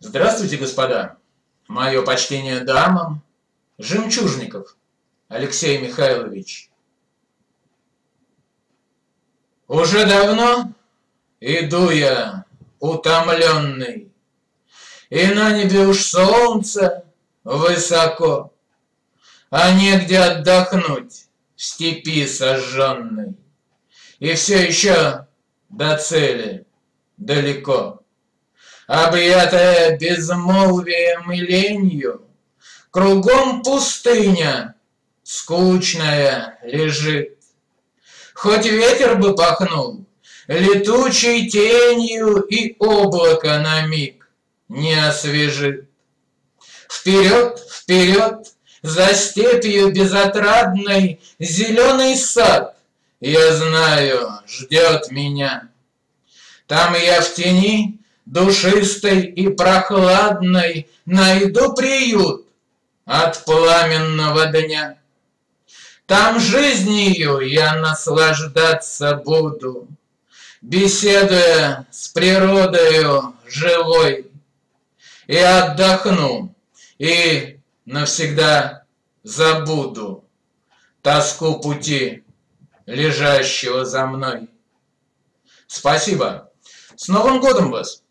Здравствуйте, господа! Мое почтение дамам, Жемчужников Алексей Михайлович. Уже давно иду я, утомленный, И на небе уж солнце высоко, А негде отдохнуть в степи сожженной, И все еще до цели далеко. Объятая безмолвием и ленью, Кругом пустыня скучная лежит. Хоть ветер бы пахнул летучей тенью И облако на миг не освежит. Вперед, вперед, за степью безотрадной Зеленый сад, я знаю, ждет меня. Там я в тени душистой и прохладной Найду приют от пламенного дня. Там жизнью я наслаждаться буду, Беседуя с природою живой, И отдохну, и навсегда забуду Тоску пути, лежащего за мной. Спасибо. С Новым годом вас!